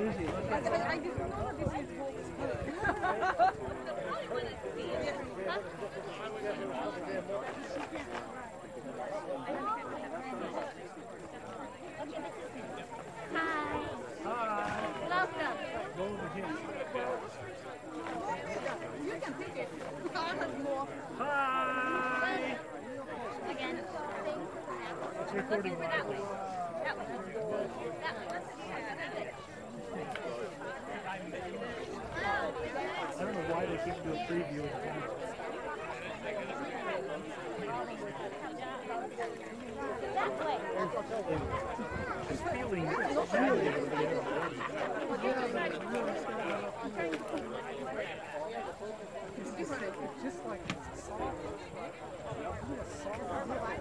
Hi. Hi. Welcome. Go over here. You can take it. I have more. Hi. Again. Recording. Looking for that way. That way. That way. I don't know why they preview. It's feeling badly. Just like I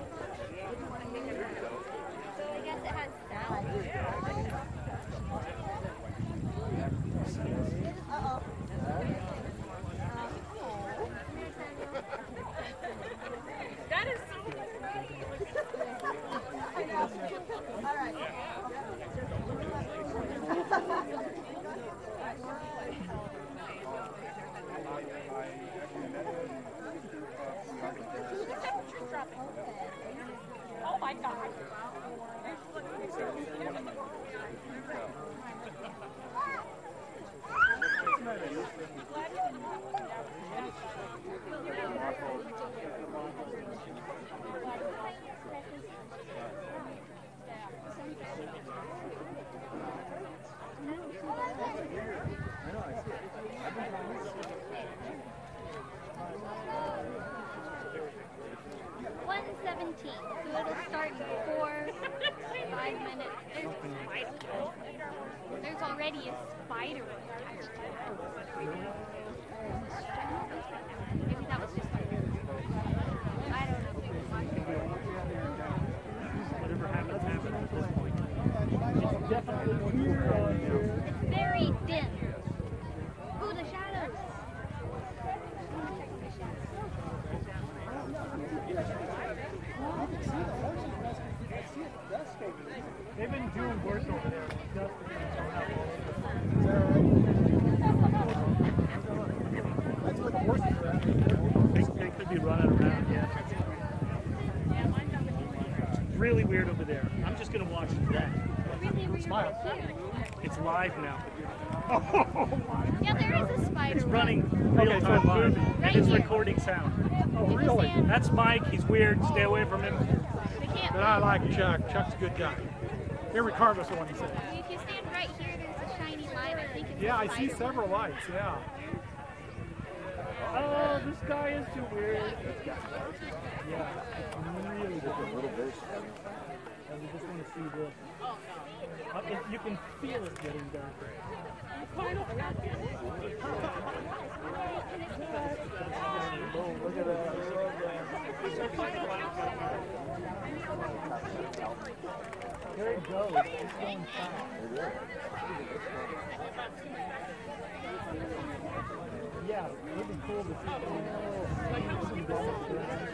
really weird over there. I'm just gonna watch that. Really Smile. It's live now. Oh my! Yeah, there is a spider. It's running one. real time live. Right It's here. recording sound. Oh, really? That's Mike. He's weird. Stay away from him. But I like Chuck. Chuck's a good guy. Irregardless of what he says. If you stand right here, there's a shiny light. I think it's Yeah, a I see several lights. Yeah. Oh, this guy is too weird. Yeah, it's really. A little bit. And we just want to see this. Uh, it- you can feel it getting darker. Oh. There it goes. It's going fast. Yeah, it'd be cool to see. some dogs around.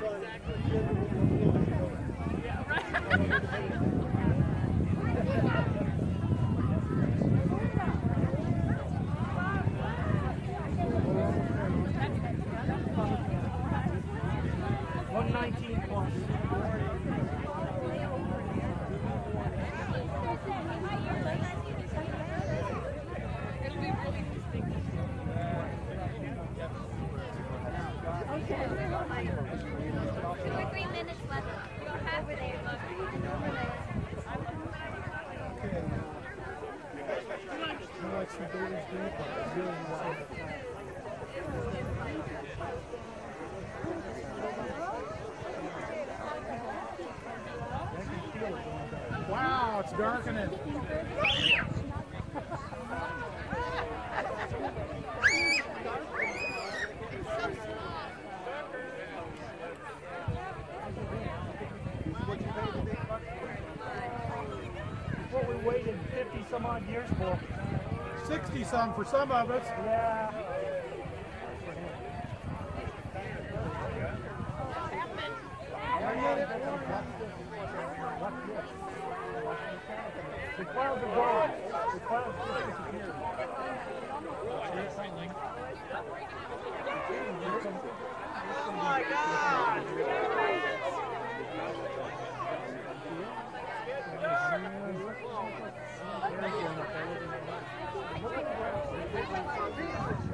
One nineteen plus. Two or three minutes left. Over there. Over there. I like some babies doing it. Really wild. Wow, it's darkening. What we waited 50 some odd years for. 60 some for some of us. Yeah. The clouds are gone. The clouds just disappeared. Oh my god! Thank you.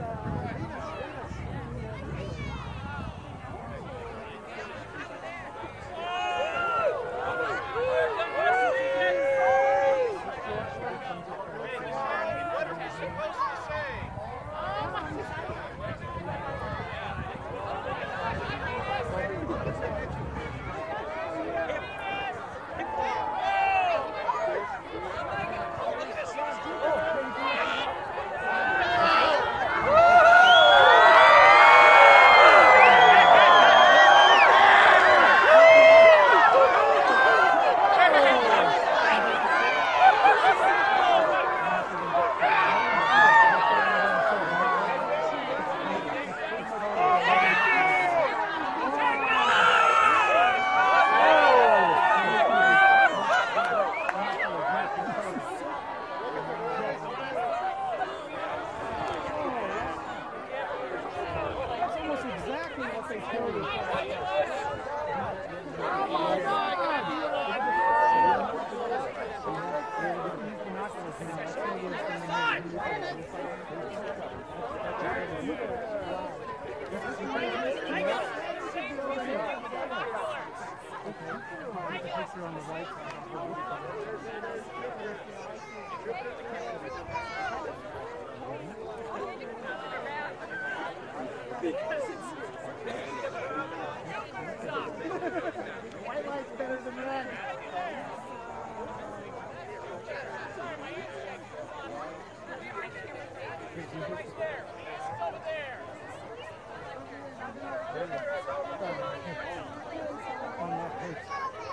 Picture on the right side. White light's better than red. On that.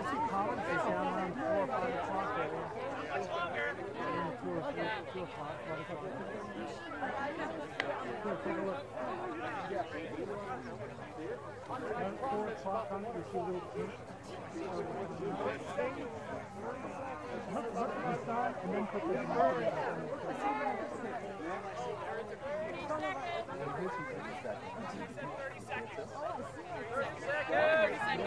see Collins is down around 4 or 5 o'clock. 2 or 3, 2 o'clock. Is it? Here, take a look. Around 4 o'clock on it, you see a little. Look, look at the sun and then put the mountain. It's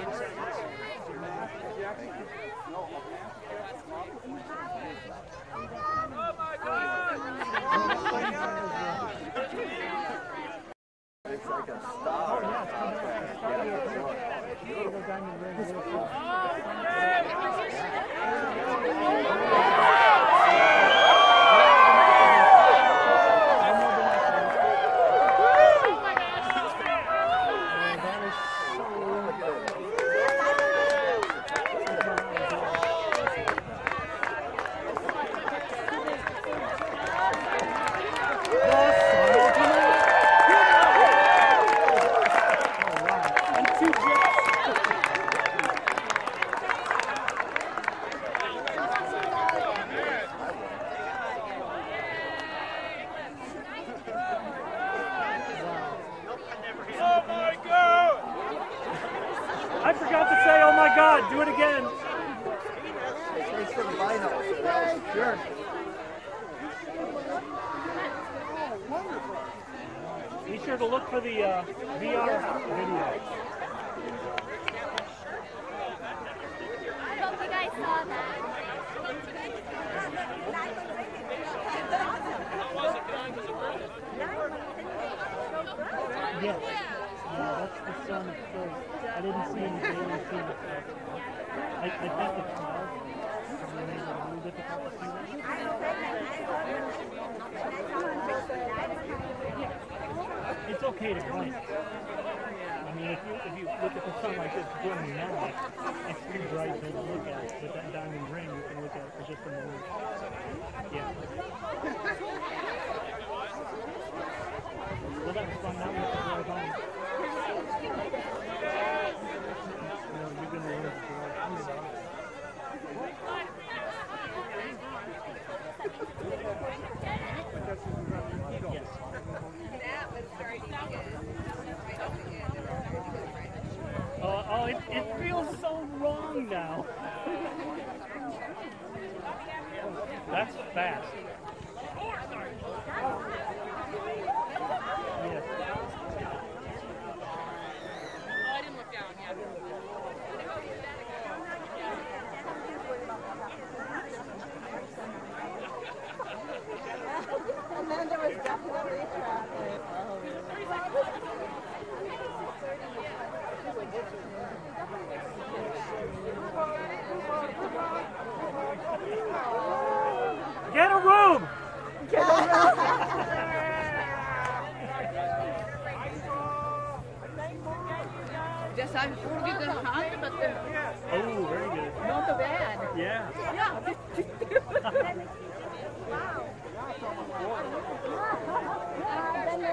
like a Oh, star. yeah, it's coming out. It's starting to Beautiful diamond ring. Little pink. I'm more than that. Oh, that is so I forgot to say, oh my God, do it again. Sure. Be sure to look for the uh, VR video. I hope you guys saw that. Yes. The son of Phil. I didn't see any daily Phoenix. I, I think it's cloud. It made it a little difficult to see that. It's okay to glance. I mean, if you, if you look at the sun like this the night, it's too bright to look at. With that diamond ring, you can look at it for just a moment. Yeah. Well, that was fun. Now we have to drive home. No, you're gonna learn to drive. Yes. Oh, oh it, it feels so wrong now. That's fast. Yes. I didn't look down yet. And then there was definitely traffic. Oh, Get a room! Just I forget the hand, but uh, Oh, very good. not bad. Yeah. I've been there, done that, huh? Ah, dismissed the name, this active. Well,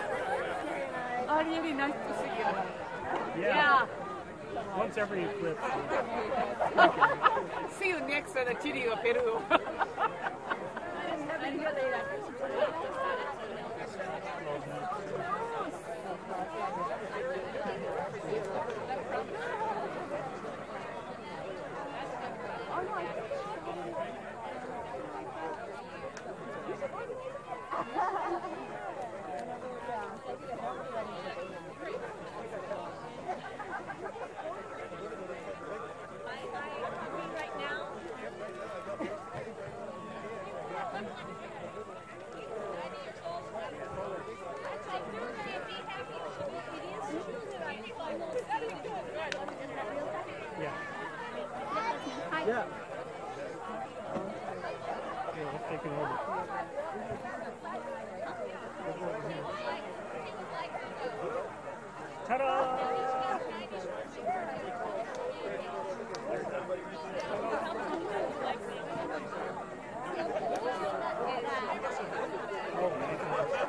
Really nice to see you. Yeah. Yeah. Once every eclipse. See you next at the Chile or Peru.